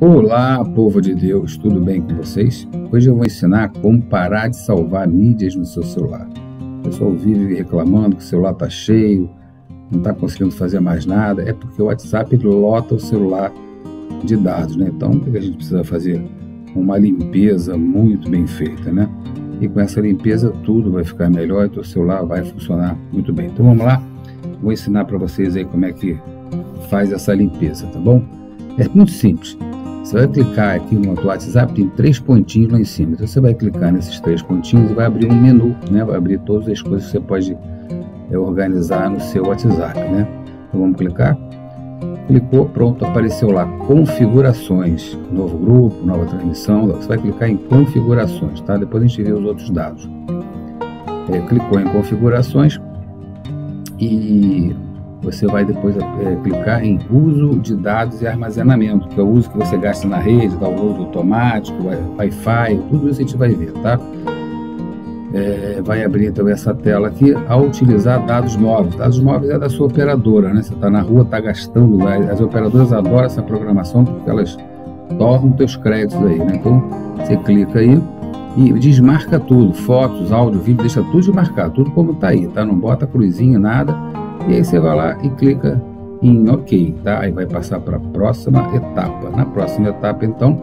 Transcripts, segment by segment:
Olá, povo de Deus, tudo bem com vocês? Hoje eu vou ensinar como parar de salvar mídias no seu celular. O pessoal vive reclamando que o celular está cheio, não está conseguindo fazer mais nada. É porque o WhatsApp lota o celular de dados, né? Então, a gente precisa fazer? Uma limpeza muito bem feita, né? E com essa limpeza tudo vai ficar melhor e o celular vai funcionar muito bem. Então vamos lá, vou ensinar para vocês aí como é que faz essa limpeza, tá bom? É muito simples. Você vai clicar aqui no WhatsApp, tem três pontinhos lá em cima. Então você vai clicar nesses três pontinhos e vai abrir um menu, né? Vai abrir todas as coisas que você pode é, organizar no seu WhatsApp, né? Então vamos clicar. Clicou, pronto, apareceu lá configurações, novo grupo, nova transmissão. Você vai clicar em configurações, tá? Depois a gente vê os outros dados. É, clicou em configurações e você vai depois é, clicar em uso de dados e armazenamento, que é o uso que você gasta na rede, download automático, Wi-Fi, tudo isso a gente vai ver, tá? É, vai abrir então essa tela aqui ao utilizar dados móveis. Dados móveis é da sua operadora, né? Você está na rua, está gastando, as operadoras adoram essa programação porque elas tornam teus créditos aí, né? Então você clica aí e desmarca tudo, fotos, áudio, vídeo, deixa tudo desmarcado, tudo como está aí, tá? Não bota cruzinho, nada e aí você vai lá e clica em OK, tá? Aí vai passar para a próxima etapa. Na próxima etapa, então,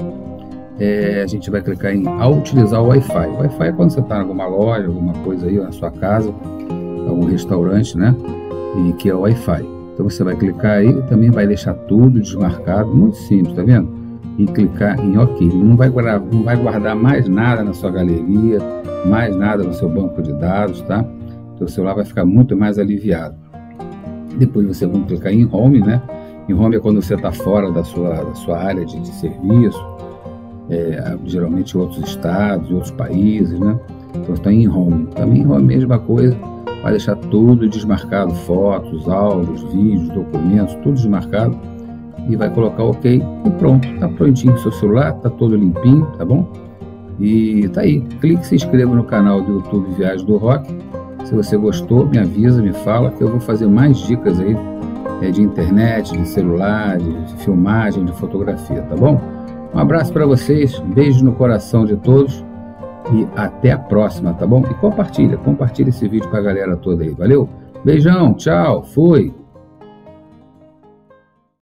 é, a gente vai clicar em ao utilizar o Wi-Fi. O Wi-Fi é quando você está em alguma loja, alguma coisa aí na sua casa, algum restaurante, né? E que é o Wi-Fi. Então você vai clicar aí também vai deixar tudo desmarcado, muito simples, tá vendo? E clicar em OK. Não vai guardar, não vai guardar mais nada na sua galeria, mais nada no seu banco de dados, tá? Seu celular vai ficar muito mais aliviado. Depois você vai clicar em Home, né? Em Home é quando você está fora da sua, da sua área de, de serviço, é, geralmente outros estados, outros países, né? Então está em Home. Também em Home, mesma coisa, vai deixar tudo desmarcado, fotos, áudios, vídeos, documentos, tudo desmarcado e vai colocar OK e pronto, tá prontinho o seu celular, tá todo limpinho, tá bom? E tá aí, clique se inscreva no canal do YouTube Viagem do Rock se você gostou, me avisa, me fala que eu vou fazer mais dicas aí é, de internet, de celular, de, de filmagem, de fotografia, tá bom? Um abraço para vocês, um beijo no coração de todos e até a próxima, tá bom? E compartilha, compartilha esse vídeo com a galera toda aí, valeu? Beijão, tchau, fui!